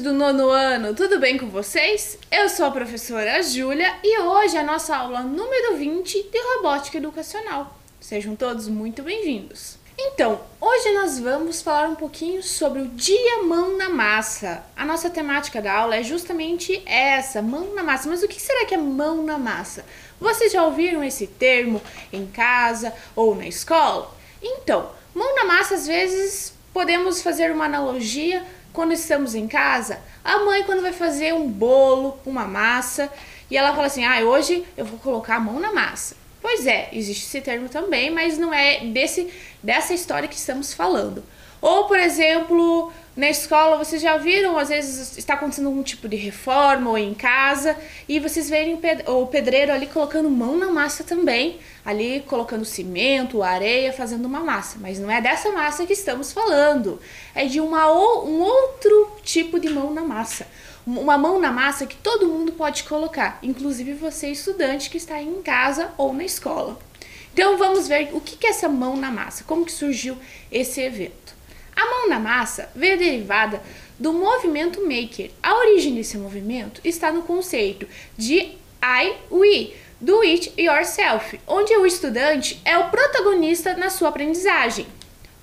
do nono ano, tudo bem com vocês? Eu sou a professora Júlia e hoje é a nossa aula número 20 de Robótica Educacional. Sejam todos muito bem-vindos. Então, hoje nós vamos falar um pouquinho sobre o Dia Mão na Massa. A nossa temática da aula é justamente essa, mão na massa. Mas o que será que é mão na massa? Vocês já ouviram esse termo em casa ou na escola? Então, mão na massa às vezes podemos fazer uma analogia quando estamos em casa, a mãe quando vai fazer um bolo, uma massa, e ela fala assim: "Ah, hoje eu vou colocar a mão na massa". Pois é, existe esse termo também, mas não é desse dessa história que estamos falando. Ou, por exemplo, na escola, vocês já viram, às vezes está acontecendo algum tipo de reforma ou em casa, e vocês verem o pedreiro ali colocando mão na massa também, ali colocando cimento, areia, fazendo uma massa. Mas não é dessa massa que estamos falando, é de uma, um outro tipo de mão na massa. Uma mão na massa que todo mundo pode colocar, inclusive você, estudante que está em casa ou na escola. Então vamos ver o que é essa mão na massa, como que surgiu esse evento. A mão na massa veio derivada do movimento maker. A origem desse movimento está no conceito de I, we, do it yourself, onde o estudante é o protagonista na sua aprendizagem.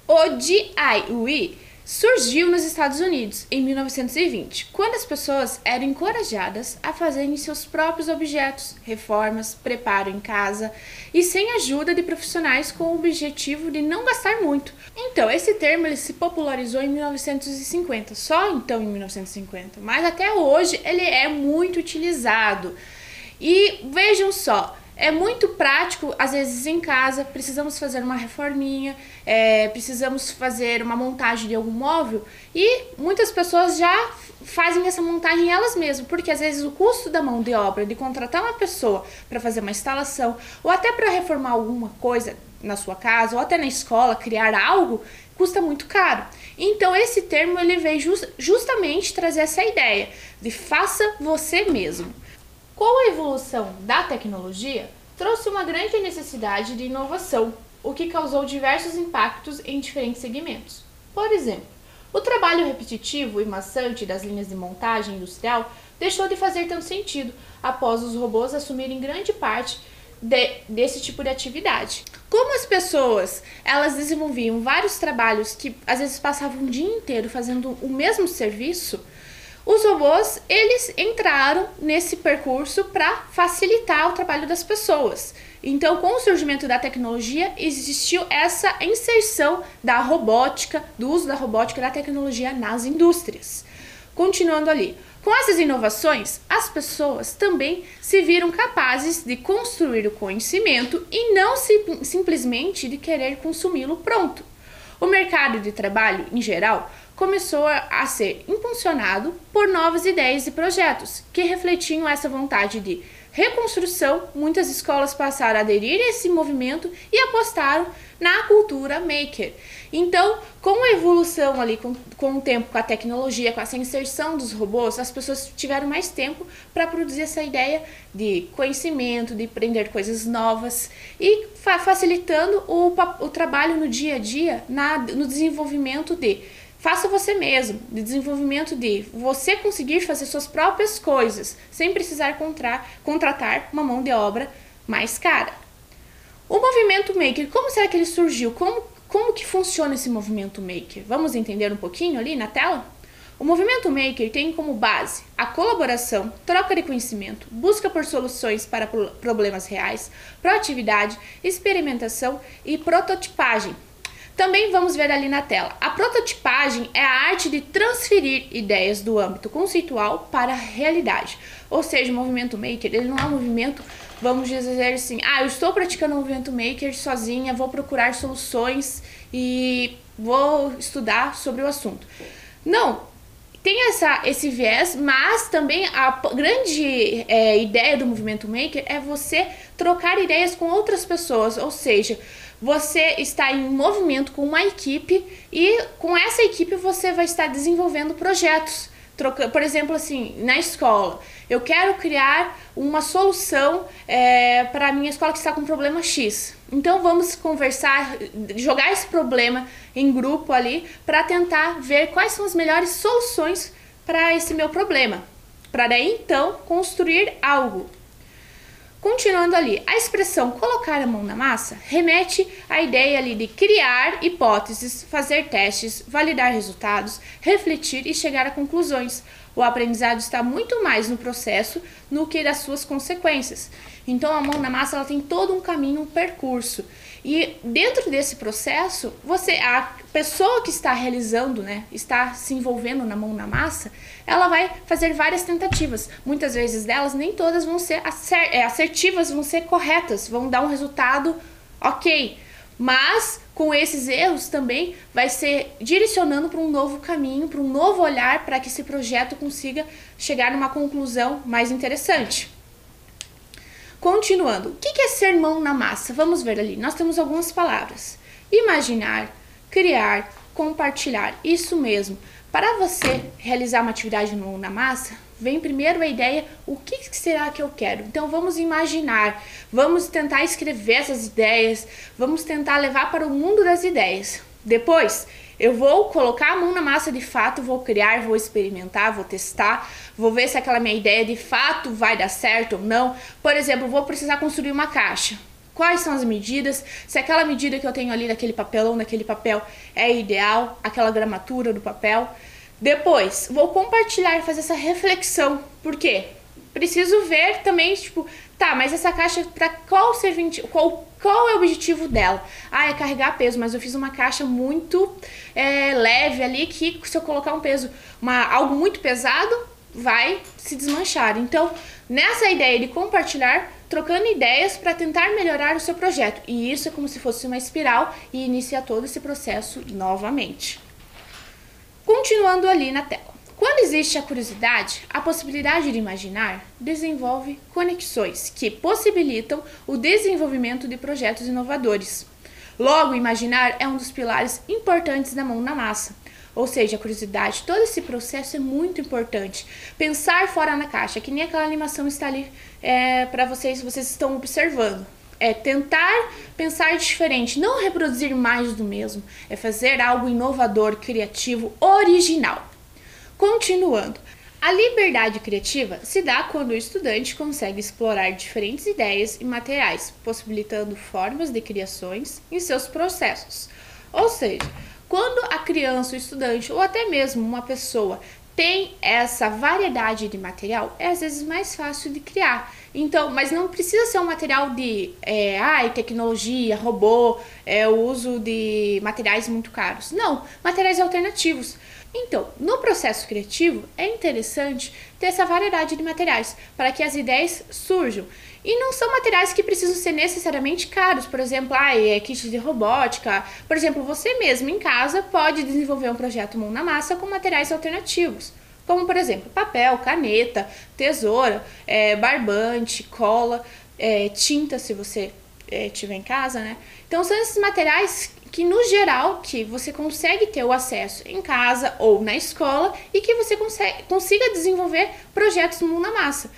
O DIY, we, surgiu nos Estados Unidos em 1920, quando as pessoas eram encorajadas a fazerem seus próprios objetos, reformas, preparo em casa e sem ajuda de profissionais com o objetivo de não gastar muito. Então, esse termo ele se popularizou em 1950, só então em 1950, mas até hoje ele é muito utilizado. E vejam só, é muito prático, às vezes em casa, precisamos fazer uma reforminha, é, precisamos fazer uma montagem de algum móvel e muitas pessoas já fazem essa montagem elas mesmas, porque às vezes o custo da mão de obra de contratar uma pessoa para fazer uma instalação ou até para reformar alguma coisa na sua casa ou até na escola, criar algo, custa muito caro. Então esse termo ele veio just, justamente trazer essa ideia de faça você mesmo. Com a evolução da tecnologia, trouxe uma grande necessidade de inovação, o que causou diversos impactos em diferentes segmentos. Por exemplo, o trabalho repetitivo e maçante das linhas de montagem industrial deixou de fazer tanto sentido após os robôs assumirem grande parte de, desse tipo de atividade. Como as pessoas elas desenvolviam vários trabalhos que às vezes passavam o dia inteiro fazendo o mesmo serviço, os robôs, eles entraram nesse percurso para facilitar o trabalho das pessoas. Então, com o surgimento da tecnologia, existiu essa inserção da robótica, do uso da robótica da tecnologia nas indústrias. Continuando ali, com essas inovações, as pessoas também se viram capazes de construir o conhecimento e não simplesmente de querer consumi-lo pronto. O mercado de trabalho, em geral, começou a ser impulsionado por novas ideias e projetos que refletiam essa vontade de reconstrução. Muitas escolas passaram a aderir a esse movimento e apostaram na cultura maker. Então, com a evolução ali, com, com o tempo, com a tecnologia, com essa inserção dos robôs, as pessoas tiveram mais tempo para produzir essa ideia de conhecimento, de aprender coisas novas e fa facilitando o, o trabalho no dia a dia na, no desenvolvimento de Faça você mesmo, de desenvolvimento de você conseguir fazer suas próprias coisas, sem precisar contra, contratar uma mão de obra mais cara. O movimento maker, como será que ele surgiu? Como, como que funciona esse movimento maker? Vamos entender um pouquinho ali na tela? O movimento maker tem como base a colaboração, troca de conhecimento, busca por soluções para problemas reais, proatividade, experimentação e prototipagem, também vamos ver ali na tela. A prototipagem é a arte de transferir ideias do âmbito conceitual para a realidade. Ou seja, o movimento maker, ele não é um movimento, vamos dizer assim, ah, eu estou praticando o movimento maker sozinha, vou procurar soluções e vou estudar sobre o assunto. Não, tem essa, esse viés, mas também a grande é, ideia do movimento maker é você trocar ideias com outras pessoas, ou seja, você está em movimento com uma equipe e com essa equipe você vai estar desenvolvendo projetos. Por exemplo, assim, na escola, eu quero criar uma solução é, para a minha escola que está com problema X. Então vamos conversar, jogar esse problema em grupo ali para tentar ver quais são as melhores soluções para esse meu problema, para daí então construir algo. Continuando ali, a expressão colocar a mão na massa remete à ideia ali de criar hipóteses, fazer testes, validar resultados, refletir e chegar a conclusões. O aprendizado está muito mais no processo do que das suas consequências. Então a mão na massa ela tem todo um caminho, um percurso. E dentro desse processo, você a pessoa que está realizando, né, está se envolvendo na mão na massa, ela vai fazer várias tentativas. Muitas vezes delas nem todas vão ser é, assertivas, vão ser corretas, vão dar um resultado ok. Mas com esses erros também vai ser direcionando para um novo caminho, para um novo olhar, para que esse projeto consiga chegar numa conclusão mais interessante. Continuando, o que é ser mão na massa? Vamos ver ali. Nós temos algumas palavras: imaginar, criar, compartilhar. Isso mesmo. Para você realizar uma atividade mão na massa, vem primeiro a ideia: o que será que eu quero? Então vamos imaginar, vamos tentar escrever essas ideias, vamos tentar levar para o mundo das ideias. Depois, eu vou colocar a mão na massa de fato, vou criar, vou experimentar, vou testar, vou ver se aquela minha ideia de fato vai dar certo ou não. Por exemplo, vou precisar construir uma caixa. Quais são as medidas? Se aquela medida que eu tenho ali naquele papelão, naquele papel é ideal, aquela gramatura do papel. Depois, vou compartilhar e fazer essa reflexão. Por quê? Preciso ver também, tipo, tá, mas essa caixa para qual servente, qual qual é o objetivo dela? Ah, é carregar peso, mas eu fiz uma caixa muito é, leve ali que se eu colocar um peso, uma, algo muito pesado, vai se desmanchar. Então, nessa ideia de compartilhar, trocando ideias para tentar melhorar o seu projeto. E isso é como se fosse uma espiral e inicia todo esse processo novamente. Continuando ali na tela. Quando existe a curiosidade, a possibilidade de imaginar desenvolve conexões que possibilitam o desenvolvimento de projetos inovadores. Logo, imaginar é um dos pilares importantes da mão na massa. Ou seja, a curiosidade, todo esse processo é muito importante. Pensar fora na caixa, que nem aquela animação está ali é, para vocês, vocês estão observando. É tentar pensar diferente, não reproduzir mais do mesmo. É fazer algo inovador, criativo, original. Continuando, a liberdade criativa se dá quando o estudante consegue explorar diferentes ideias e materiais, possibilitando formas de criações em seus processos. Ou seja, quando a criança, o estudante ou até mesmo uma pessoa tem essa variedade de material, é às vezes mais fácil de criar. Então, mas não precisa ser um material de é, ai, tecnologia, robô, é, o uso de materiais muito caros. Não, materiais alternativos. Então, no processo criativo, é interessante ter essa variedade de materiais para que as ideias surjam. E não são materiais que precisam ser necessariamente caros, por exemplo, ah, é kit de robótica. Por exemplo, você mesmo em casa pode desenvolver um projeto mão na massa com materiais alternativos. Como, por exemplo, papel, caneta, tesoura, é, barbante, cola, é, tinta, se você é, tiver em casa, né? Então, são esses materiais que no geral que você consegue ter o acesso em casa ou na escola e que você consegue, consiga desenvolver projetos no na massa.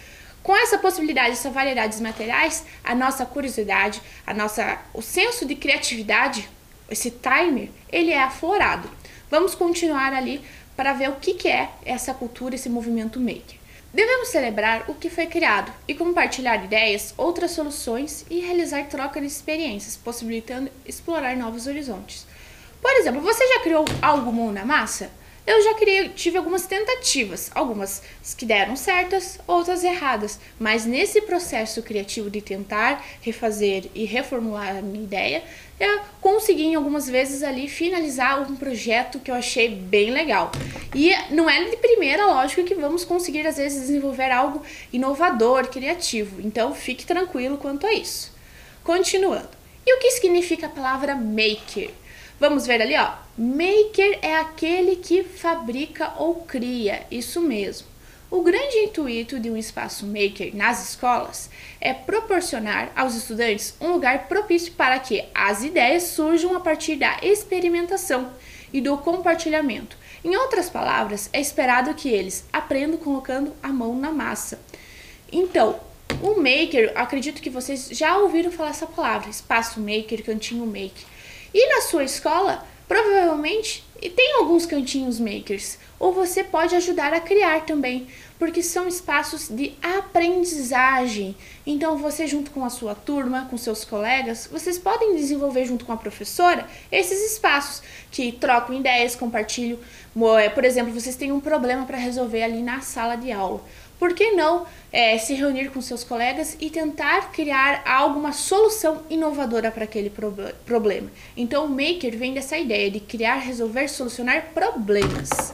Com essa possibilidade, essa variedade de materiais, a nossa curiosidade, a nossa, o senso de criatividade, esse timer, ele é aflorado. Vamos continuar ali para ver o que, que é essa cultura, esse movimento maker. Devemos celebrar o que foi criado e compartilhar ideias, outras soluções e realizar troca de experiências, possibilitando explorar novos horizontes. Por exemplo, você já criou algo mão na massa? Eu já criei, tive algumas tentativas, algumas que deram certas, outras erradas, mas nesse processo criativo de tentar refazer e reformular a minha ideia, eu consegui algumas vezes ali finalizar um projeto que eu achei bem legal. E não é de primeira, lógico, que vamos conseguir às vezes desenvolver algo inovador, criativo. Então fique tranquilo quanto a isso. Continuando. E o que significa a palavra maker? Vamos ver ali, ó. Maker é aquele que fabrica ou cria, isso mesmo. O grande intuito de um espaço maker nas escolas é proporcionar aos estudantes um lugar propício para que as ideias surjam a partir da experimentação e do compartilhamento. Em outras palavras, é esperado que eles aprendam colocando a mão na massa. Então, o maker, acredito que vocês já ouviram falar essa palavra, espaço maker, cantinho maker. E na sua escola, provavelmente E tem alguns cantinhos makers, ou você pode ajudar a criar também, porque são espaços de aprendizagem. Então, você, junto com a sua turma, com seus colegas, vocês podem desenvolver junto com a professora esses espaços que trocam ideias, compartilham. É, por exemplo, vocês têm um problema para resolver ali na sala de aula por que não é, se reunir com seus colegas e tentar criar alguma solução inovadora para aquele problema? Então, o Maker vem dessa ideia de criar, resolver, solucionar problemas.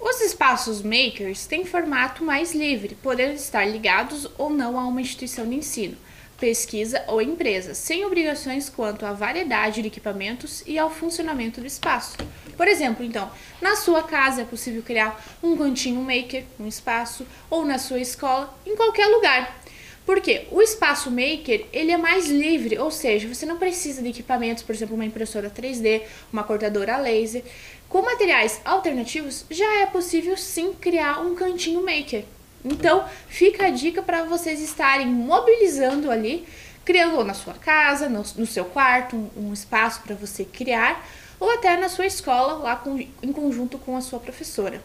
Os espaços makers têm formato mais livre, podendo estar ligados ou não a uma instituição de ensino, pesquisa ou empresa, sem obrigações quanto à variedade de equipamentos e ao funcionamento do espaço. Por exemplo, então, na sua casa é possível criar um cantinho maker, um espaço, ou na sua escola, em qualquer lugar. Porque o espaço maker, ele é mais livre, ou seja, você não precisa de equipamentos, por exemplo, uma impressora 3D, uma cortadora laser. Com materiais alternativos, já é possível sim criar um cantinho maker. Então, fica a dica para vocês estarem mobilizando ali, criando na sua casa, no, no seu quarto, um, um espaço para você criar, ou até na sua escola, lá com, em conjunto com a sua professora.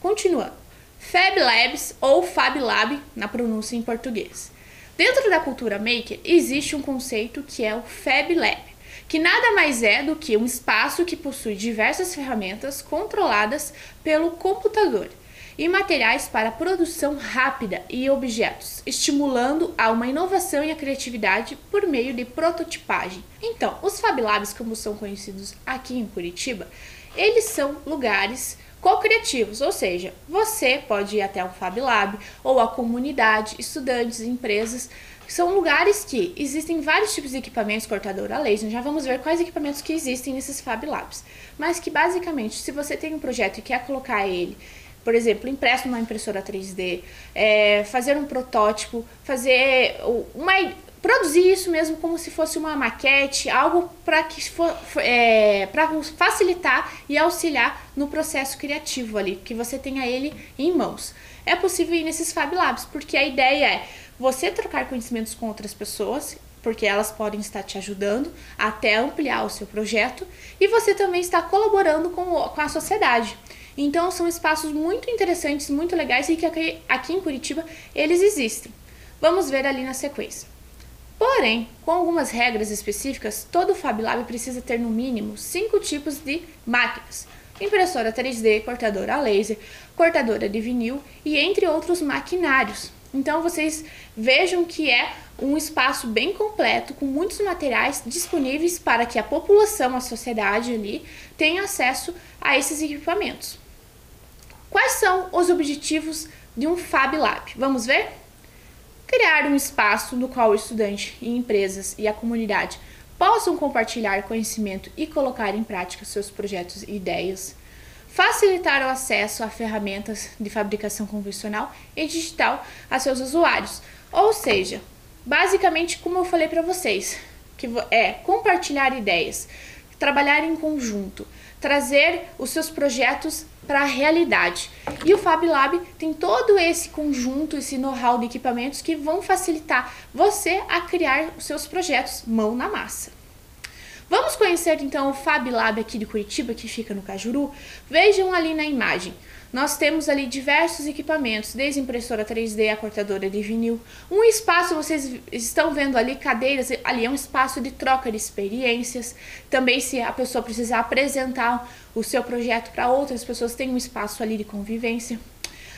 Continuando. Fab Labs ou Fab Lab na pronúncia em português. Dentro da cultura maker existe um conceito que é o Fab Lab, que nada mais é do que um espaço que possui diversas ferramentas controladas pelo computador e materiais para produção rápida e objetos, estimulando a uma inovação e a criatividade por meio de prototipagem. Então, os Fab Labs, como são conhecidos aqui em Curitiba, eles são lugares co-criativos, ou seja, você pode ir até um Fab Lab ou a comunidade, estudantes, empresas, são lugares que existem vários tipos de equipamentos cortador a laser. Já vamos ver quais equipamentos que existem nesses Fab Labs. Mas que basicamente, se você tem um projeto e quer colocar ele por exemplo, impresso numa impressora 3D, é, fazer um protótipo, fazer uma produzir isso mesmo como se fosse uma maquete, algo para que for, é, para facilitar e auxiliar no processo criativo ali, que você tenha ele em mãos. É possível ir nesses Fab Labs, porque a ideia é você trocar conhecimentos com outras pessoas, porque elas podem estar te ajudando até ampliar o seu projeto, e você também está colaborando com, com a sociedade. Então são espaços muito interessantes, muito legais e que aqui, aqui em Curitiba eles existem. Vamos ver ali na sequência. Porém, com algumas regras específicas, todo Fab Lab precisa ter no mínimo cinco tipos de máquinas: impressora 3D, cortadora a laser, cortadora de vinil e entre outros maquinários. Então vocês vejam que é um espaço bem completo com muitos materiais disponíveis para que a população, a sociedade ali, tenha acesso a esses equipamentos. Quais são os objetivos de um Fab Lab? Vamos ver? Criar um espaço no qual o estudante e empresas e a comunidade possam compartilhar conhecimento e colocar em prática seus projetos e ideias. Facilitar o acesso a ferramentas de fabricação convencional e digital a seus usuários. Ou seja, basicamente, como eu falei para vocês, que é compartilhar ideias, trabalhar em conjunto, trazer os seus projetos para a realidade. E o Fab Lab tem todo esse conjunto, esse know-how de equipamentos que vão facilitar você a criar os seus projetos mão na massa. Vamos conhecer então o Fab Lab aqui de Curitiba, que fica no Cajuru? Vejam ali na imagem. Nós temos ali diversos equipamentos, desde impressora 3D, a cortadora de vinil. Um espaço, vocês estão vendo ali, cadeiras, ali é um espaço de troca de experiências. Também se a pessoa precisar apresentar o seu projeto para outras pessoas, tem um espaço ali de convivência.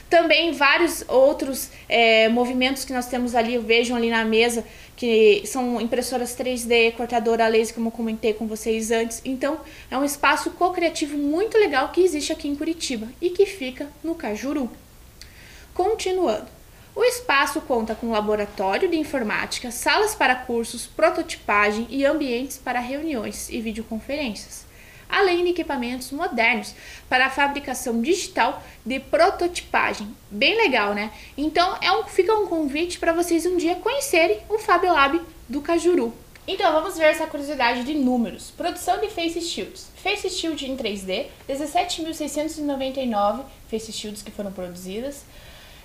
Também vários outros é, movimentos que nós temos ali, vejam ali na mesa, que são impressoras 3D, cortadora a laser, como eu comentei com vocês antes. Então, é um espaço co-criativo muito legal que existe aqui em Curitiba e que fica no Cajuru. Continuando. O espaço conta com laboratório de informática, salas para cursos, prototipagem e ambientes para reuniões e videoconferências além de equipamentos modernos para a fabricação digital de prototipagem. Bem legal, né? Então é um, fica um convite para vocês um dia conhecerem o Fab Lab do Cajuru. Então vamos ver essa curiosidade de números. Produção de face shields. Face shield em 3D, 17.699 face shields que foram produzidas.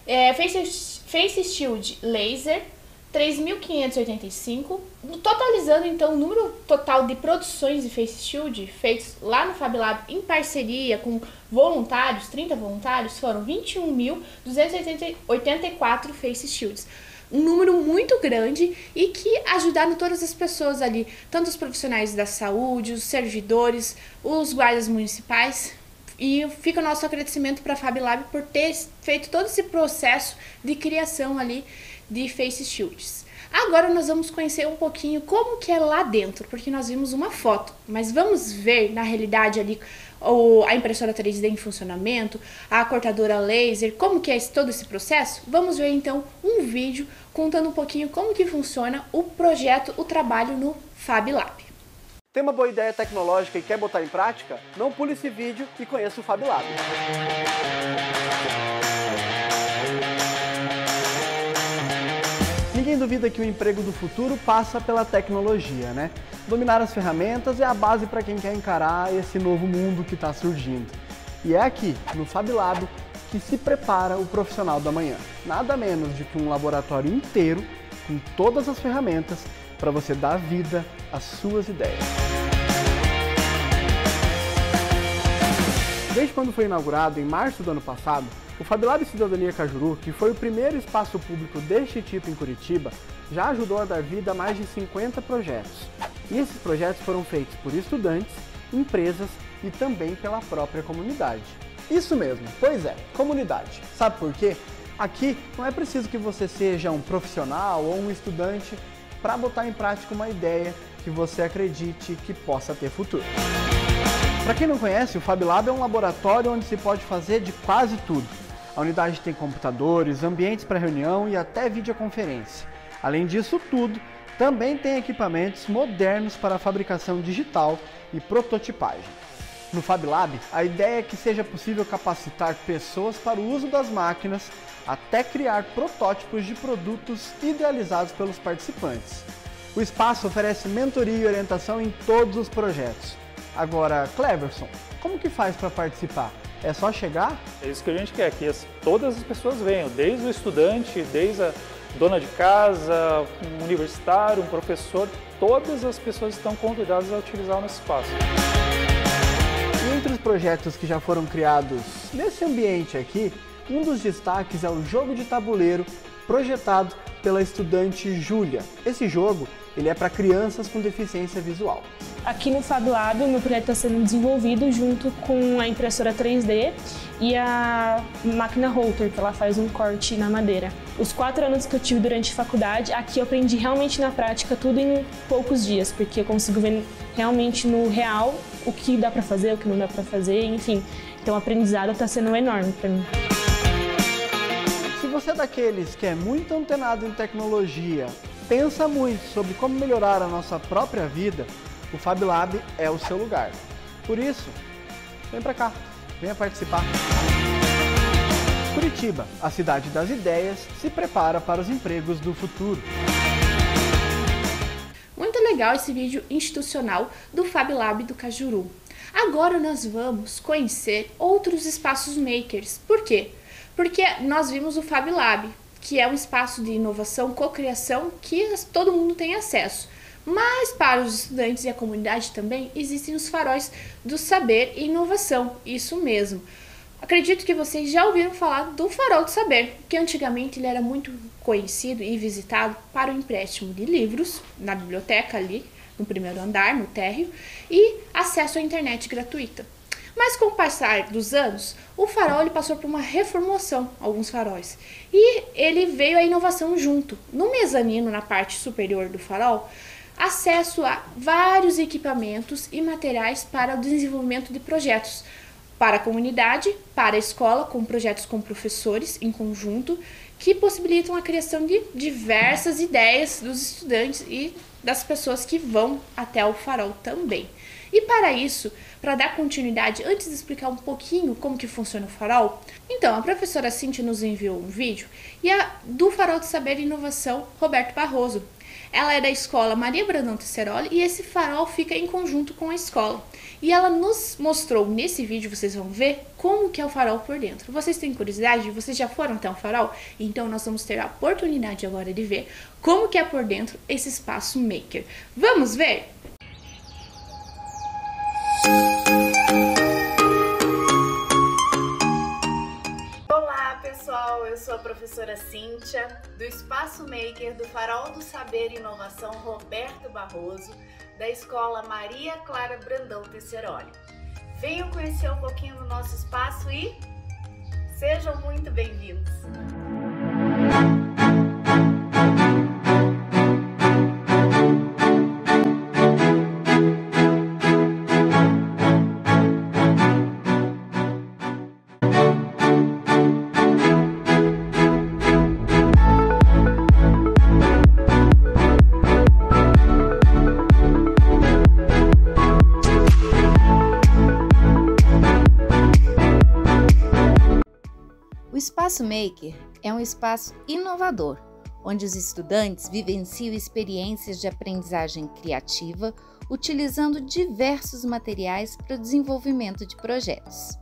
É, face, face shield laser, 3.585, totalizando então o número total de produções de Face Shield feitos lá no Fab Lab em parceria com voluntários, 30 voluntários, foram 21.284 Face Shields. Um número muito grande e que ajudaram todas as pessoas ali, tanto os profissionais da saúde, os servidores, os guardas municipais, e fica o nosso agradecimento para a Fab Lab por ter feito todo esse processo de criação ali de face shields. Agora nós vamos conhecer um pouquinho como que é lá dentro, porque nós vimos uma foto, mas vamos ver na realidade ali o, a impressora 3D em funcionamento, a cortadora laser, como que é todo esse processo? Vamos ver então um vídeo contando um pouquinho como que funciona o projeto, o trabalho no Fab Lab. Tem uma boa ideia tecnológica e quer botar em prática? Não pule esse vídeo e conheça o Fab Lab. Duvida que o emprego do futuro passa pela tecnologia, né? Dominar as ferramentas é a base para quem quer encarar esse novo mundo que está surgindo. E é aqui, no Fab Lab, que se prepara o profissional da manhã. Nada menos de que um laboratório inteiro com todas as ferramentas para você dar vida às suas ideias. Desde quando foi inaugurado, em março do ano passado, o FabLab Cidadania Cajuru, que foi o primeiro espaço público deste tipo em Curitiba, já ajudou a dar vida a mais de 50 projetos. E esses projetos foram feitos por estudantes, empresas e também pela própria comunidade. Isso mesmo, pois é, comunidade. Sabe por quê? Aqui não é preciso que você seja um profissional ou um estudante para botar em prática uma ideia que você acredite que possa ter futuro. Para quem não conhece, o FabLab é um laboratório onde se pode fazer de quase tudo a unidade tem computadores, ambientes para reunião e até videoconferência. Além disso tudo, também tem equipamentos modernos para fabricação digital e prototipagem. No FabLab, a ideia é que seja possível capacitar pessoas para o uso das máquinas até criar protótipos de produtos idealizados pelos participantes. O espaço oferece mentoria e orientação em todos os projetos. Agora, Cleverson, como que faz para participar? É só chegar? É isso que a gente quer, que as, todas as pessoas venham, desde o estudante, desde a dona de casa, um universitário, um professor, todas as pessoas estão convidadas a utilizar o nosso espaço. E entre os projetos que já foram criados nesse ambiente aqui, um dos destaques é o jogo de tabuleiro projetado pela estudante Júlia. Esse jogo ele é para crianças com deficiência visual. Aqui no Fab Lab, o meu projeto está sendo desenvolvido junto com a impressora 3D e a máquina Router, que ela faz um corte na madeira. Os quatro anos que eu tive durante a faculdade, aqui eu aprendi realmente na prática tudo em poucos dias, porque eu consigo ver realmente no real o que dá para fazer, o que não dá para fazer, enfim. Então o aprendizado está sendo enorme para mim. Se você é daqueles que é muito antenado em tecnologia, pensa muito sobre como melhorar a nossa própria vida, o Fab Lab é o seu lugar. Por isso, vem para cá, venha participar. Curitiba, a cidade das ideias, se prepara para os empregos do futuro. Muito legal esse vídeo institucional do Fab Lab do Cajuru. Agora nós vamos conhecer outros espaços makers. Por quê? Porque nós vimos o Fab Lab, que é um espaço de inovação, cocriação que todo mundo tem acesso. Mas para os estudantes e a comunidade também existem os faróis do saber e inovação, isso mesmo. Acredito que vocês já ouviram falar do farol do saber, que antigamente ele era muito conhecido e visitado para o empréstimo de livros na biblioteca ali, no primeiro andar, no térreo, e acesso à internet gratuita. Mas com o passar dos anos, o farol ele passou por uma reformulação, alguns faróis. E ele veio a inovação junto. No mezanino, na parte superior do farol, acesso a vários equipamentos e materiais para o desenvolvimento de projetos para a comunidade, para a escola, com projetos com professores em conjunto, que possibilitam a criação de diversas ideias dos estudantes e das pessoas que vão até o farol também. E para isso, para dar continuidade, antes de explicar um pouquinho como que funciona o farol, então a professora Cintia nos enviou um vídeo e a do Farol de Saber e Inovação, Roberto Barroso. Ela é da escola Maria Brandão Tesseroli e esse farol fica em conjunto com a escola. E ela nos mostrou nesse vídeo, vocês vão ver, como que é o farol por dentro. Vocês têm curiosidade? Vocês já foram até um farol? Então nós vamos ter a oportunidade agora de ver como que é por dentro esse espaço maker. Vamos ver? Olá pessoal, eu sou a professora Cíntia do Espaço Maker do Farol do Saber e Inovação Roberto Barroso da Escola Maria Clara Brandão Tesseroli. Venham conhecer um pouquinho do nosso espaço e sejam muito bem-vindos! Maker é um espaço inovador, onde os estudantes vivenciam experiências de aprendizagem criativa utilizando diversos materiais para o desenvolvimento de projetos.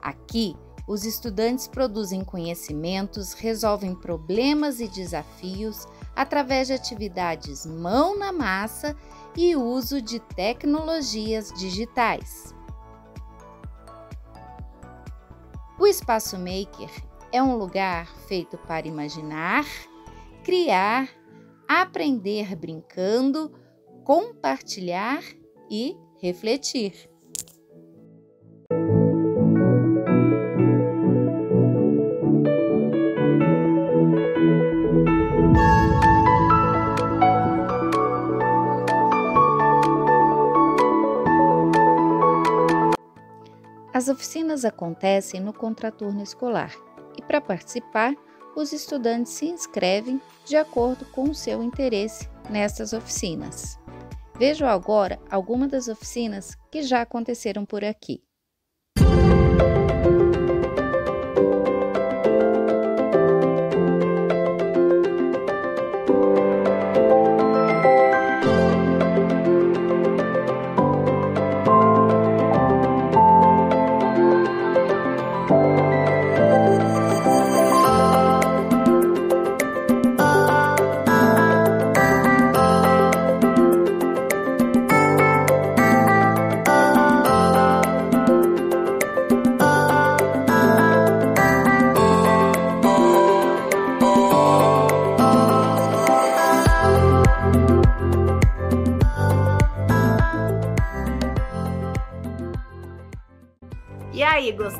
Aqui, os estudantes produzem conhecimentos, resolvem problemas e desafios através de atividades mão na massa e uso de tecnologias digitais. O Espaço Maker é um lugar feito para imaginar, criar, aprender brincando, compartilhar e refletir. As oficinas acontecem no contraturno escolar para participar, os estudantes se inscrevem de acordo com o seu interesse nessas oficinas. Vejam agora algumas das oficinas que já aconteceram por aqui.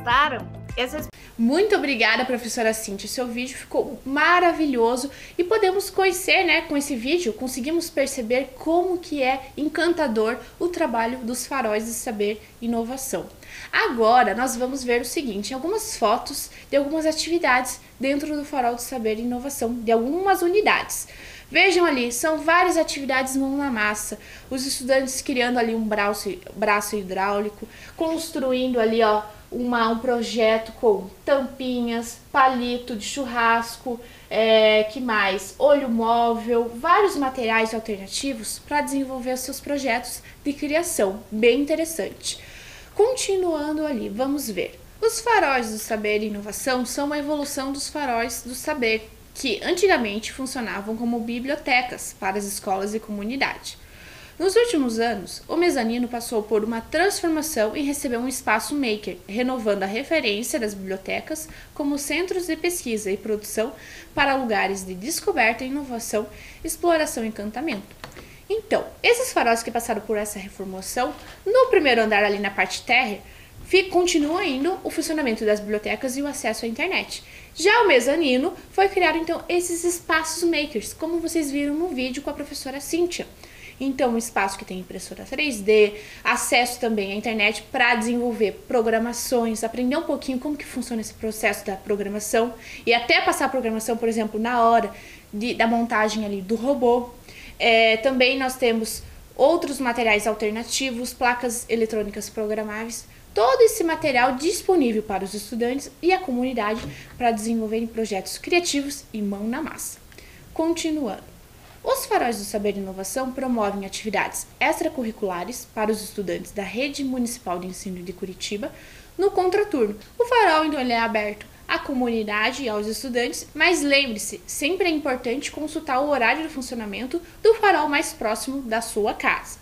Gostaram? Essas... Muito obrigada, professora Cintia. Seu vídeo ficou maravilhoso e podemos conhecer, né, com esse vídeo, conseguimos perceber como que é encantador o trabalho dos faróis de saber inovação. Agora, nós vamos ver o seguinte, algumas fotos de algumas atividades dentro do farol de saber inovação, de algumas unidades. Vejam ali, são várias atividades mão na massa. Os estudantes criando ali um braço, braço hidráulico, construindo ali, ó, uma, um projeto com tampinhas, palito de churrasco, é, que mais? Olho móvel, vários materiais alternativos para desenvolver os seus projetos de criação. Bem interessante. Continuando ali, vamos ver. Os faróis do saber e inovação são uma evolução dos faróis do saber, que antigamente funcionavam como bibliotecas para as escolas e comunidade. Nos últimos anos, o mezanino passou por uma transformação e recebeu um espaço maker, renovando a referência das bibliotecas como centros de pesquisa e produção para lugares de descoberta, inovação, exploração e encantamento. Então, esses faróis que passaram por essa reformulação, no primeiro andar ali na parte térrea, continua indo o funcionamento das bibliotecas e o acesso à internet. Já o mezanino foi criar então esses espaços makers, como vocês viram no vídeo com a professora Cíntia. Então, um espaço que tem impressora 3D, acesso também à internet para desenvolver programações, aprender um pouquinho como que funciona esse processo da programação e até passar a programação, por exemplo, na hora de, da montagem ali do robô. É, também nós temos outros materiais alternativos, placas eletrônicas programáveis, todo esse material disponível para os estudantes e a comunidade para desenvolverem projetos criativos e mão na massa. Continuando. Os faróis do saber e inovação promovem atividades extracurriculares para os estudantes da Rede Municipal de Ensino de Curitiba no contraturno. O farol então ele é aberto à comunidade e aos estudantes, mas lembre-se, sempre é importante consultar o horário de funcionamento do farol mais próximo da sua casa.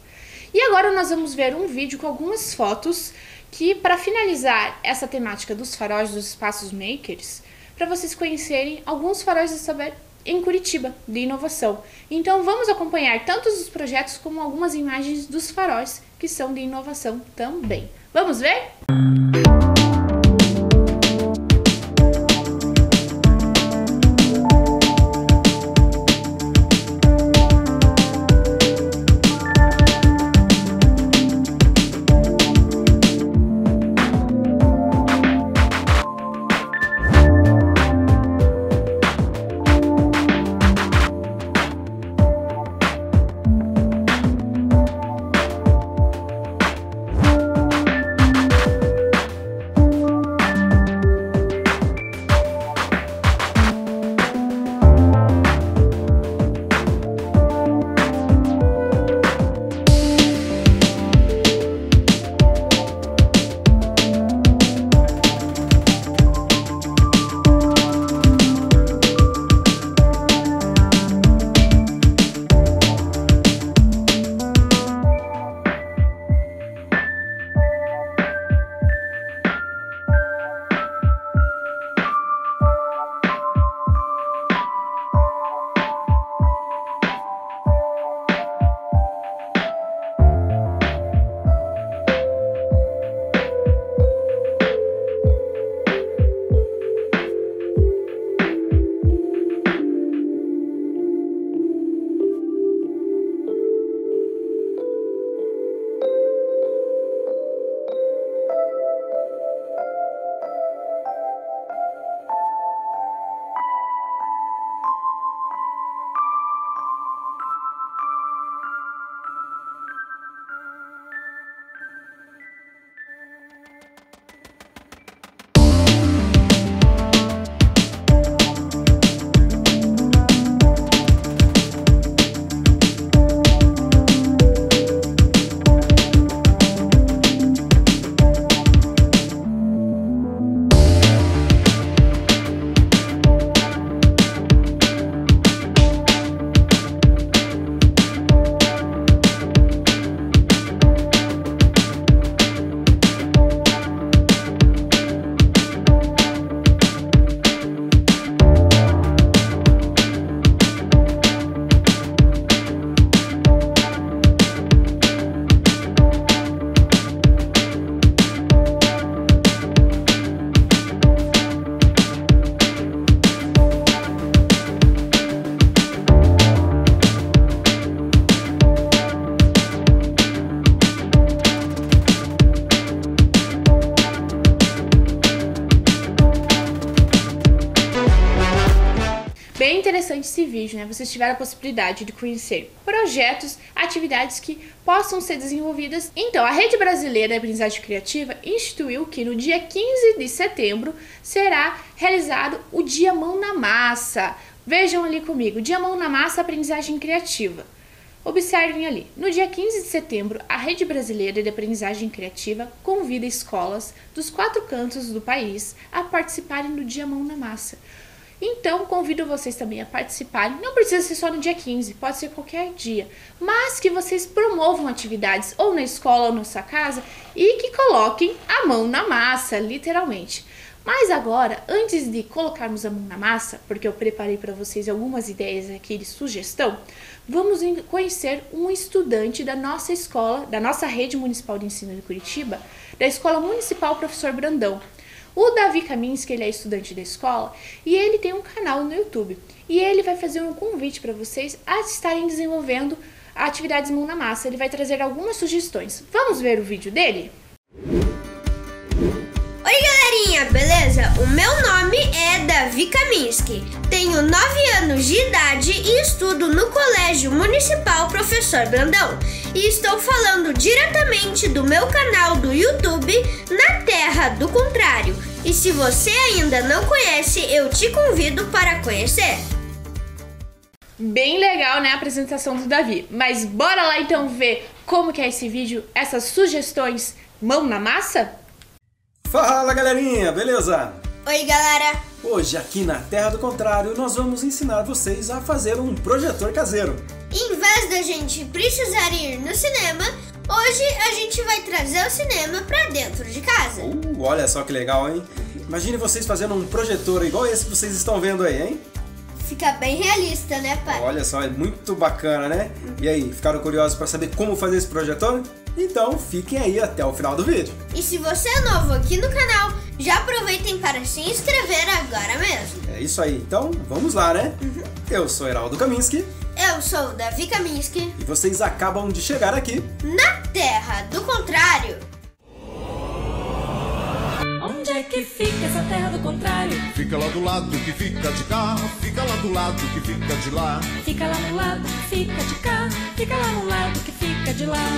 E agora nós vamos ver um vídeo com algumas fotos que, para finalizar essa temática dos faróis dos espaços makers, para vocês conhecerem alguns faróis do saber em Curitiba, de inovação. Então vamos acompanhar tanto os projetos como algumas imagens dos faróis que são de inovação também. Vamos ver? Música bem interessante esse vídeo, né? Vocês tiveram a possibilidade de conhecer projetos, atividades que possam ser desenvolvidas. Então, a Rede Brasileira de Aprendizagem Criativa instituiu que no dia 15 de setembro será realizado o Dia Mão na Massa. Vejam ali comigo, Dia Mão na Massa Aprendizagem Criativa. Observem ali. No dia 15 de setembro, a Rede Brasileira de Aprendizagem Criativa convida escolas dos quatro cantos do país a participarem do Dia Mão na Massa. Então, convido vocês também a participarem. Não precisa ser só no dia 15, pode ser qualquer dia. Mas que vocês promovam atividades ou na escola ou na sua casa e que coloquem a mão na massa, literalmente. Mas agora, antes de colocarmos a mão na massa, porque eu preparei para vocês algumas ideias aqui de sugestão, vamos conhecer um estudante da nossa escola, da nossa rede municipal de ensino de Curitiba, da Escola Municipal Professor Brandão. O Davi Kaminski, ele é estudante da escola e ele tem um canal no YouTube. E ele vai fazer um convite para vocês a estarem desenvolvendo atividades mão na massa. Ele vai trazer algumas sugestões. Vamos ver o vídeo dele? Oi, galerinha, beleza? O meu nome é Davi Kaminski. Tenho 9 anos de idade e estudo no Colégio Municipal Professor Brandão. E estou falando diretamente do meu canal do YouTube Na Terra do Contrário. E se você ainda não conhece, eu te convido para conhecer. Bem legal, né, a apresentação do Davi. Mas bora lá então ver como que é esse vídeo, essas sugestões mão na massa? Fala galerinha, beleza? Oi, galera! Hoje aqui na Terra do Contrário nós vamos ensinar vocês a fazer um projetor caseiro. Em vez da gente precisar ir no cinema, hoje a gente vai trazer o cinema pra dentro de casa. Uh, olha só que legal, hein? Imagine vocês fazendo um projetor igual esse que vocês estão vendo aí, hein? Fica bem realista, né, pai? Olha só, é muito bacana, né? E aí, ficaram curiosos para saber como fazer esse projetor? Então fiquem aí até o final do vídeo. E se você é novo aqui no canal, já aproveitem para se inscrever agora mesmo. É isso aí, então vamos lá, né? Uhum. Eu sou Heraldo Kaminski. Eu sou Davi Kaminski. E vocês acabam de chegar aqui na Terra do Contrário. Onde é que fica essa terra do contrário? Fica lá do lado que fica de cá, fica lá do lado que fica de lá. Fica lá no lado que fica de cá, fica lá no lado que fica de lá.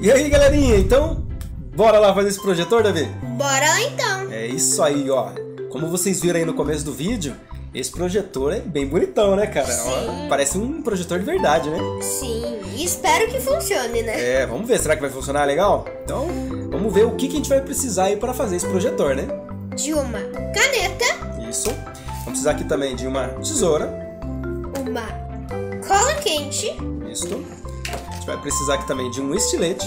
E aí, galerinha, então, bora lá fazer esse projetor, Davi? Bora lá então. É isso aí, ó. Como vocês viram aí no começo do vídeo, esse projetor é bem bonitão, né, cara? Sim. Parece um projetor de verdade, né? Sim, espero que funcione, né? É, vamos ver, será que vai funcionar legal? Então, vamos ver o que, que a gente vai precisar aí para fazer esse projetor, né? De uma caneta. Isso. Vamos precisar aqui também de uma tesoura. Uma cola quente. Isso vai precisar aqui também de um estilete.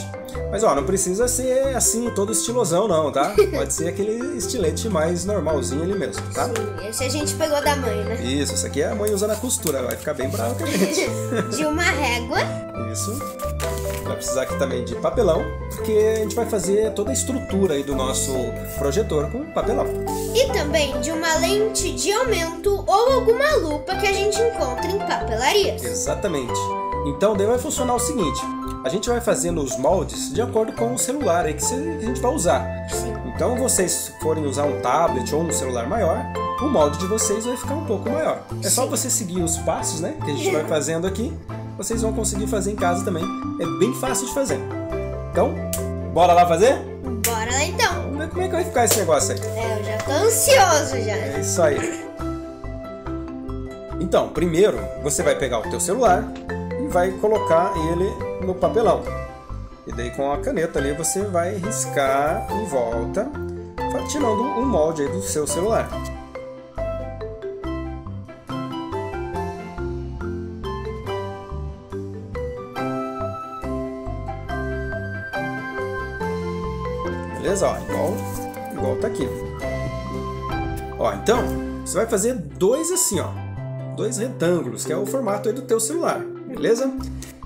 Mas ó, não precisa ser assim, todo estilosão não, tá? Pode ser aquele estilete mais normalzinho ali mesmo, tá? Sim, esse a gente pegou da mãe, né? Isso, esse aqui é a mãe usando a costura, vai ficar bem bravo com a gente. de uma régua. Isso. Vai precisar aqui também de papelão, porque a gente vai fazer toda a estrutura aí do nosso projetor com papelão. E também de uma lente de aumento ou alguma lupa que a gente encontra em papelarias. Exatamente. Então daí vai funcionar o seguinte: a gente vai fazendo os moldes de acordo com o celular aí que a gente vai usar. Então vocês forem usar um tablet ou um celular maior, o molde de vocês vai ficar um pouco maior. É só você seguir os passos, né, que a gente vai fazendo aqui, vocês vão conseguir fazer em casa também. É bem fácil de fazer. Então, bora lá fazer? Bora lá então. Vamos ver como é que vai ficar esse negócio aí. É, eu já tô ansioso já. É isso aí. Então, primeiro você vai pegar o teu celular vai colocar ele no papelão. E daí com a caneta ali você vai riscar em volta, tirando um molde do seu celular. Beleza? Ó, igual, igual tá aqui. Ó, então, você vai fazer dois assim, ó. Dois retângulos, que é o formato do teu celular beleza?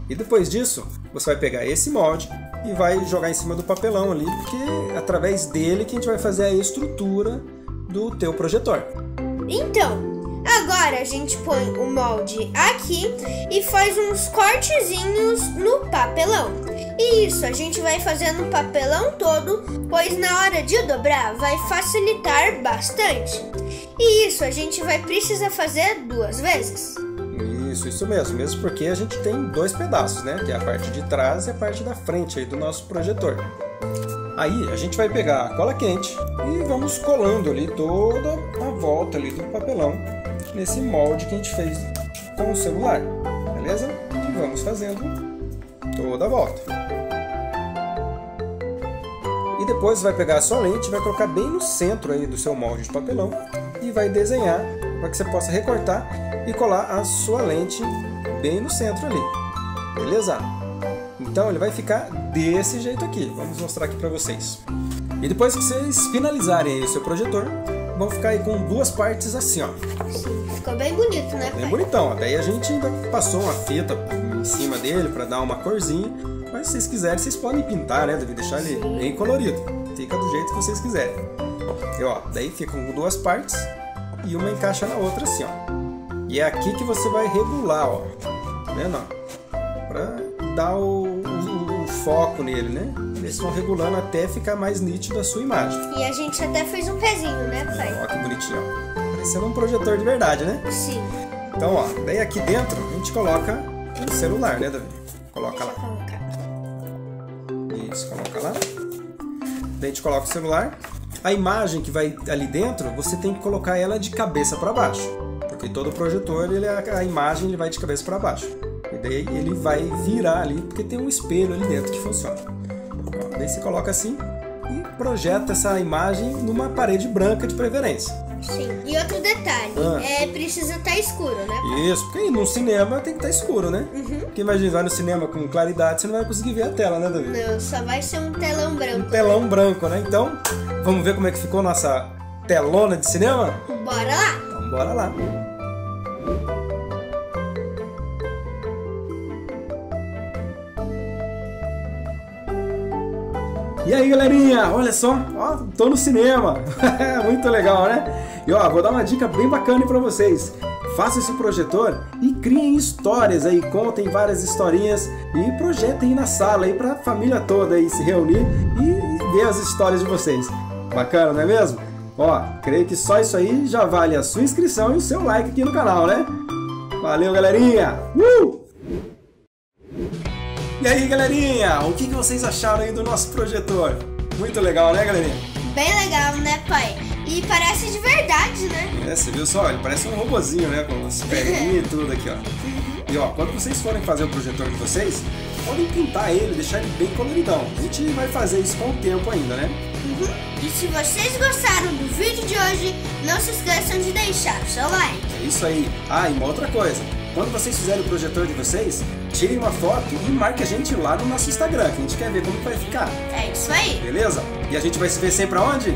E depois disso, você vai pegar esse molde e vai jogar em cima do papelão ali, porque é através dele que a gente vai fazer a estrutura do teu projetor. Então, agora a gente põe o molde aqui e faz uns cortezinhos no papelão. E isso a gente vai fazer no papelão todo, pois na hora de dobrar vai facilitar bastante. E isso a gente vai precisar fazer duas vezes. Isso, isso mesmo. Mesmo porque a gente tem dois pedaços, né? Que é a parte de trás e a parte da frente aí do nosso projetor. Aí a gente vai pegar a cola quente e vamos colando ali toda a volta ali do papelão nesse molde que a gente fez com o celular, beleza? E vamos fazendo toda a volta. E depois vai pegar a sua lente, vai colocar bem no centro aí do seu molde de papelão e vai desenhar para que você possa recortar e colar a sua lente bem no centro ali, beleza? Então ele vai ficar desse jeito aqui, vamos mostrar aqui para vocês. E depois que vocês finalizarem o seu projetor, vão ficar aí com duas partes assim, ó. Sim, ficou bem bonito, né? Bem bonitão, daí a gente ainda passou uma fita em cima dele para dar uma corzinha, mas se vocês quiserem, vocês podem pintar, né? Deve deixar ele bem colorido. Fica do jeito que vocês quiserem. E ó, daí ficam com duas partes e uma encaixa na outra assim, ó. E é aqui que você vai regular, ó. Tá vendo? Pra dar o, o, o foco nele, né? Eles vão regulando até ficar mais nítido a sua imagem. E a gente até fez um pezinho, né, pai? Ó, que bonitinho, ó. Parecendo um projetor de verdade, né? Sim. Então, ó, daí aqui dentro a gente coloca o celular, né, Davi? Coloca Deixa lá. Colocar. Isso, coloca lá. Daí a gente coloca o celular. A imagem que vai ali dentro, você tem que colocar ela de cabeça para baixo Porque todo projetor, ele, a imagem ele vai de cabeça para baixo. E daí ele vai virar ali, porque tem um espelho ali dentro que funciona. Ó, daí você coloca assim e projeta essa imagem numa parede branca de preferência. Sim. E outro detalhe, Ah. é preciso estar escuro, né? Isso, porque aí no cinema tem que estar escuro, né? Porque imagina, vai no cinema com claridade, você não vai conseguir ver a tela, né, Davi? Não, só vai ser um telão branco. Um telão branco, né? Então, vamos ver como é que ficou nossa telona de cinema? Bora lá! Então, bora lá. E aí, galerinha, olha só, ó, tô no cinema. Muito legal, né? E ó, vou dar uma dica bem bacana pra vocês. Faça esse projetor e criem histórias aí, contem várias historinhas e projetem na sala aí pra família toda aí se reunir e ver as histórias de vocês. Bacana, não é mesmo? Ó, creio que só isso aí já vale a sua inscrição e o seu like aqui no canal, né? Valeu, galerinha! Uh! E aí, galerinha, o que, vocês acharam aí do nosso projetor? Muito legal, né, galerinha? Bem legal, né, pai? E parece de verdade, né? É, você viu só? Ele parece um robozinho, né? Com as perninhas e tudo aqui, ó. E ó, quando vocês forem fazer o projetor de vocês, podem pintar ele, deixar ele bem coloridão. A gente vai fazer isso com o tempo ainda, né? E se vocês gostaram do vídeo de hoje, não se esqueçam de deixar o seu like. É isso aí. Ah, e uma outra coisa. Quando vocês fizerem o projetor de vocês, tirem uma foto e marque a gente lá no nosso Instagram, que a gente quer ver como que vai ficar. É isso aí. Beleza? E a gente vai se ver sempre aonde?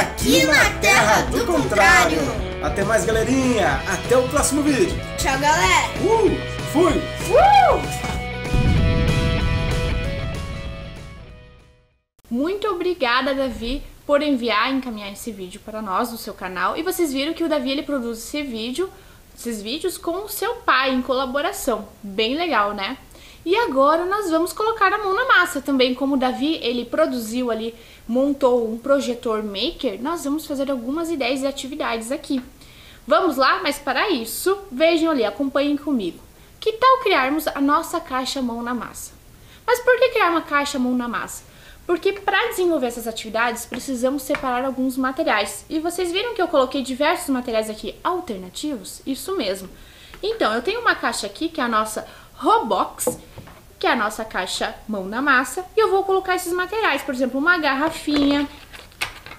Aqui na Terra do Contrário. Até mais, galerinha. Até o próximo vídeo. Tchau, galera. Uh! Fui! Muito obrigada, Davi, por enviar e encaminhar esse vídeo para nós no seu canal. E vocês viram que o Davi ele produz esse vídeo, esses vídeos com o seu pai em colaboração. Bem legal, né? E agora nós vamos colocar a mão na massa também, como o Davi ele produziu ali, montou um projetor maker, nós vamos fazer algumas ideias e atividades aqui. Vamos lá, mas para isso, vejam ali, acompanhem comigo. Que tal criarmos a nossa caixa mão na massa? Mas por que criar uma caixa mão na massa? Porque para desenvolver essas atividades precisamos separar alguns materiais. E vocês viram que eu coloquei diversos materiais aqui alternativos? Isso mesmo. Então, eu tenho uma caixa aqui que é a nossa Robox, que é a nossa caixa mão na massa, e eu vou colocar esses materiais, por exemplo, uma garrafinha,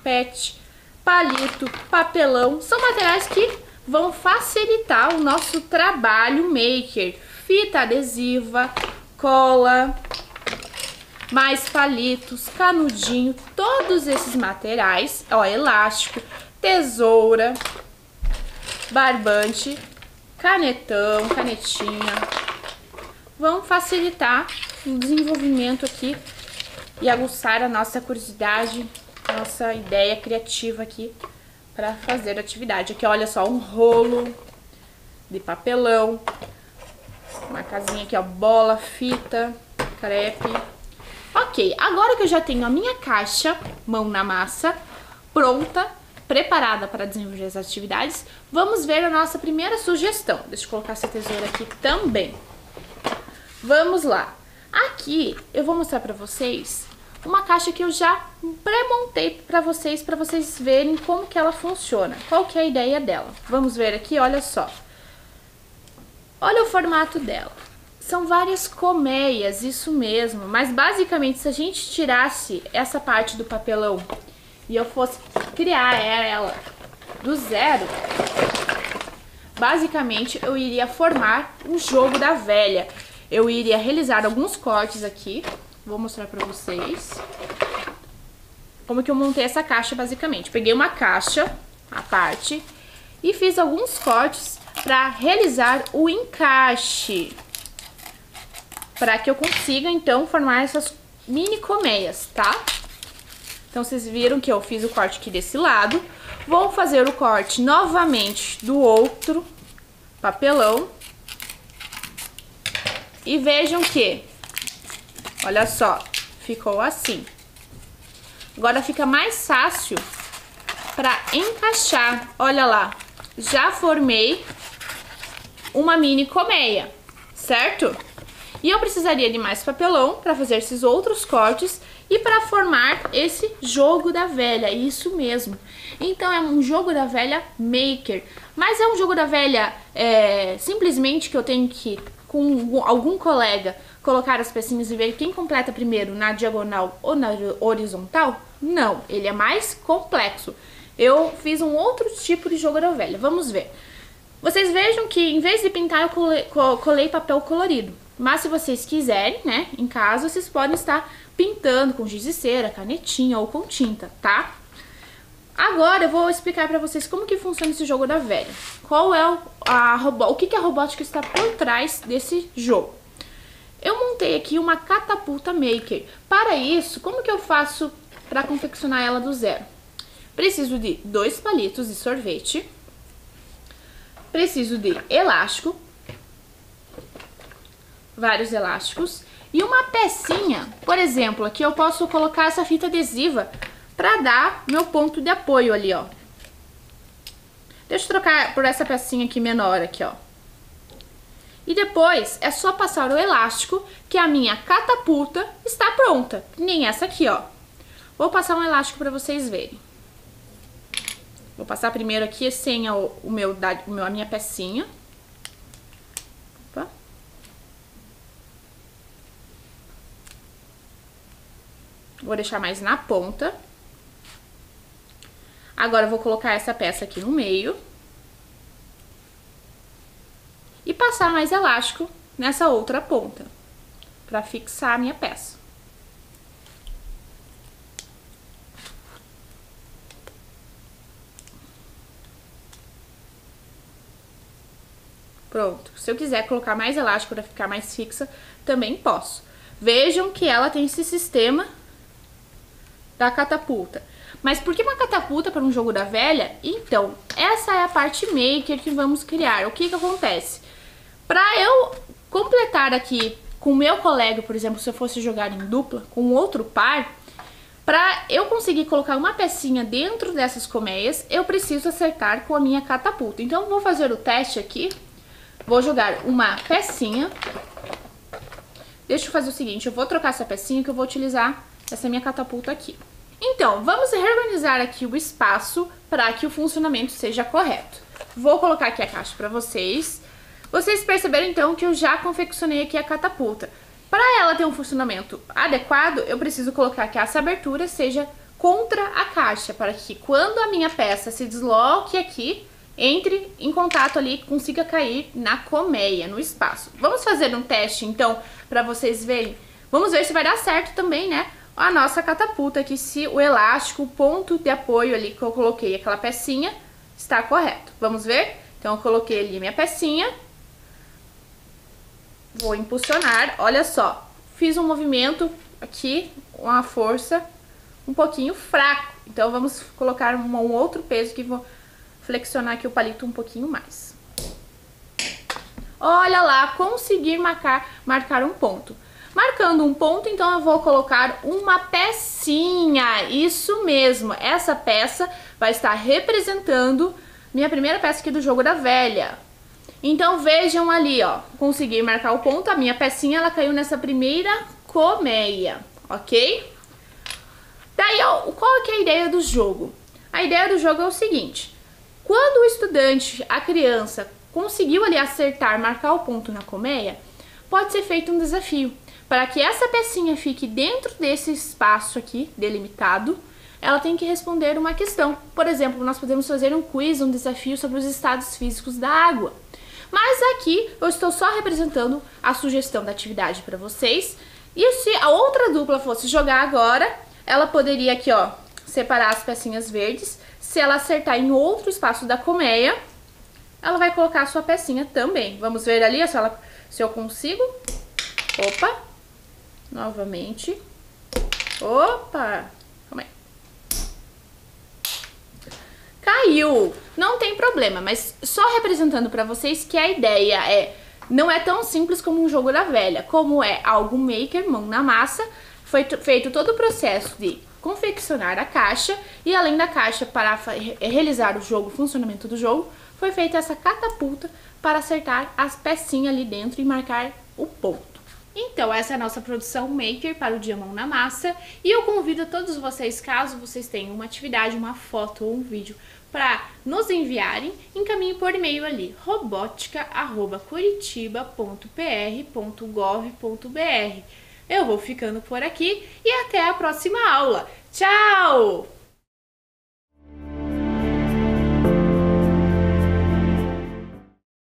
PET, palito, papelão, são materiais que vão facilitar o nosso trabalho maker. Fita adesiva, cola, mais palitos, canudinho, todos esses materiais, ó, elástico, tesoura, barbante, canetão, canetinha, vão facilitar o desenvolvimento aqui e aguçar a nossa curiosidade, nossa ideia criativa aqui para fazer atividade. Aqui, olha só, um rolo de papelão, uma casinha aqui, ó, bola, fita, crepe. Ok, agora que eu já tenho a minha caixa, mão na massa, pronta, preparada para desenvolver as atividades, vamos ver a nossa primeira sugestão. Deixa eu colocar essa tesoura aqui também. Vamos lá. Aqui eu vou mostrar para vocês uma caixa que eu já pré-montei para vocês, para vocês verem como que ela funciona. Qual que é a ideia dela? Vamos ver aqui, olha só. Olha o formato dela. São várias colmeias, isso mesmo. Mas basicamente, se a gente tirasse essa parte do papelão e eu fosse criar ela do zero, basicamente eu iria formar um jogo da velha. Eu iria realizar alguns cortes aqui. Vou mostrar pra vocês. Como que eu montei essa caixa, basicamente. Peguei uma caixa, a parte, e fiz alguns cortes para realizar o encaixe para que eu consiga então formar essas mini colmeias, tá? Então vocês viram que eu fiz o corte aqui desse lado. Vou fazer o corte novamente do outro papelão. E vejam que, olha só, ficou assim. Agora fica mais fácil para encaixar. Olha lá, já formei uma mini colmeia, certo? E eu precisaria de mais papelão para fazer esses outros cortes e para formar esse jogo da velha, isso mesmo. Então é um jogo da velha maker. Mas é um jogo da velha é, simplesmente que eu tenho que, com algum colega, colocar as pecinhas e ver quem completa primeiro na diagonal ou na horizontal? Não, ele é mais complexo. Eu fiz um outro tipo de jogo da velha. Vamos ver. Vocês vejam que em vez de pintar eu colei, papel colorido. Mas se vocês quiserem, né, em casa, vocês podem estar pintando com giz de cera, canetinha ou com tinta, tá? Agora eu vou explicar para vocês como que funciona esse jogo da velha. Qual é a, o que, que a robótica está por trás desse jogo. Eu montei aqui uma catapulta maker. Para isso, como que eu faço para confeccionar ela do zero? Preciso de dois palitos de sorvete. Preciso de elástico. Vários elásticos. E uma pecinha, por exemplo, aqui eu posso colocar essa fita adesiva para dar meu ponto de apoio ali, ó. Deixa eu trocar por essa pecinha aqui menor aqui, ó. E depois é só passar o elástico que a minha catapulta está pronta. Nem essa aqui, ó. Vou passar um elástico para vocês verem. Vou passar primeiro aqui sem o, o, meu, o meu, a minha pecinha. Vou deixar mais na ponta. Agora, eu vou colocar essa peça aqui no meio. E passar mais elástico nessa outra ponta, para fixar a minha peça. Pronto. Se eu quiser colocar mais elástico para ficar mais fixa, também posso. Vejam que ela tem esse sistema da catapulta. Mas por que uma catapulta para um jogo da velha? Então, essa é a parte maker que vamos criar. O que que acontece? Para eu completar aqui com meu colega, por exemplo, se eu fosse jogar em dupla com outro par, para eu conseguir colocar uma pecinha dentro dessas colmeias, eu preciso acertar com a minha catapulta. Então, vou fazer o teste aqui. Vou jogar uma pecinha. Deixa eu fazer o seguinte, eu vou trocar essa pecinha que eu vou utilizar essa minha catapulta aqui. Então, vamos reorganizar aqui o espaço para que o funcionamento seja correto. Vou colocar aqui a caixa para vocês. Vocês perceberam então que eu já confeccionei aqui a catapulta. Para ela ter um funcionamento adequado, eu preciso colocar que essa abertura seja contra a caixa, para que quando a minha peça se desloque aqui, entre em contato ali, consiga cair na colmeia, no espaço. Vamos fazer um teste então, para vocês verem. Vamos ver se vai dar certo também, né? a nossa catapulta aqui, se o elástico, o ponto de apoio ali que eu coloquei, aquela pecinha, está correto. Vamos ver? Então, eu coloquei ali minha pecinha. Vou impulsionar, olha só. Fiz um movimento aqui, com a força um pouquinho fraco. Então, vamos colocar um outro peso que vou flexionar aqui o palito um pouquinho mais. Olha lá, conseguir marcar, marcar um ponto. Marcando um ponto, então eu vou colocar uma pecinha, isso mesmo, essa peça vai estar representando minha primeira peça aqui do jogo da velha. Então vejam ali, ó, consegui marcar o ponto, a minha pecinha ela caiu nessa primeira colmeia, ok? Daí, ó, qual é a ideia do jogo? A ideia do jogo é o seguinte, quando o estudante, a criança, conseguiu ali acertar, marcar o ponto na colmeia, pode ser feito um desafio. Para que essa pecinha fique dentro desse espaço aqui, delimitado, ela tem que responder uma questão. Por exemplo, nós podemos fazer um quiz, um desafio sobre os estados físicos da água. Mas aqui eu estou só representando a sugestão da atividade para vocês. E se a outra dupla fosse jogar agora, ela poderia aqui, ó, separar as pecinhas verdes. Se ela acertar em outro espaço da colmeia, ela vai colocar a sua pecinha também. Vamos ver ali se, ela, se eu consigo. Opa! novamente. Opa! Calma aí. Caiu! Não tem problema, mas só representando para vocês que a ideia é não é tão simples como um jogo da velha, como é algo maker, mão na massa, foi feito todo o processo de confeccionar a caixa e além da caixa para realizar o jogo, o funcionamento do jogo, foi feita essa catapulta para acertar as pecinhas ali dentro e marcar o ponto. Então, essa é a nossa produção Maker para o Dia Mão na Massa. E eu convido todos vocês, caso vocês tenham uma atividade, uma foto ou um vídeo, para nos enviarem, encaminhe por e-mail ali, robótica.curitiba.pr.gov.br. Eu vou ficando por aqui e até a próxima aula. Tchau!